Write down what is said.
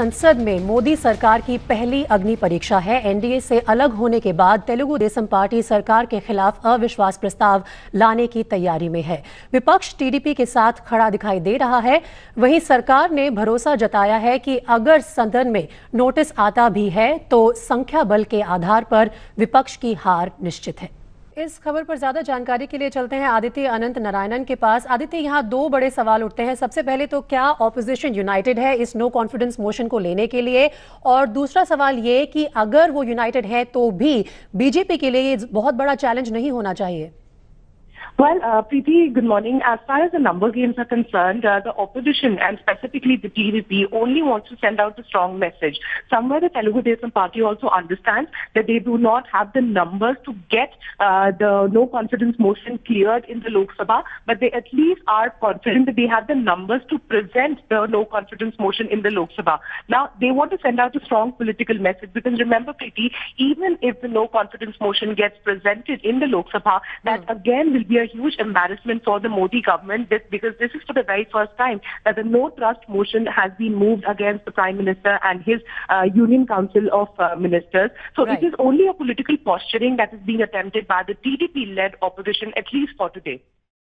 संसद में मोदी सरकार की पहली अग्नि परीक्षा है। एनडीए से अलग होने के बाद तेलुगु देशम पार्टी सरकार के खिलाफ अविश्वास प्रस्ताव लाने की तैयारी में है। विपक्ष टीडीपी के साथ खड़ा दिखाई दे रहा है। वहीं सरकार ने भरोसा जताया है कि अगर सदन में नोटिस आता भी है तो संख्या बल के आधार पर विपक्ष की हार निश्चित है। इस खबर पर ज़्यादा जानकारी के लिए चलते हैं आदित्य अनंत नारायणन के पास। आदित्य, यहाँ दो बड़े सवाल उठते हैं। सबसे पहले तो क्या ऑपोजिशन यूनाइटेड है इस नो कॉन्फिडेंस मोशन को लेने के लिए? और दूसरा सवाल ये कि अगर वो यूनाइटेड है तो भी बीजेपी के लिए ये बहुत बड़ा चैलेंज नहीं होना चाहिए। Well, uh, Preeti, good morning. As far as the number games are concerned, uh, the opposition and specifically the TDP only wants to send out a strong message. Somewhere the Telugu Desam party also understands that they do not have the numbers to get uh, the no confidence motion cleared in the Lok Sabha, but they at least are confident that they have the numbers to present the no confidence motion in the Lok Sabha. Now, they want to send out a strong political message because remember, Preeti, even if the no confidence motion gets presented in the Lok Sabha, that mm. again will be a huge embarrassment for the Modi government this, because this is for the very first time that the no trust motion has been moved against the Prime Minister and his uh, Union Council of uh, Ministers. So right. it is only a political posturing that is being attempted by the TDP-led opposition, at least for today.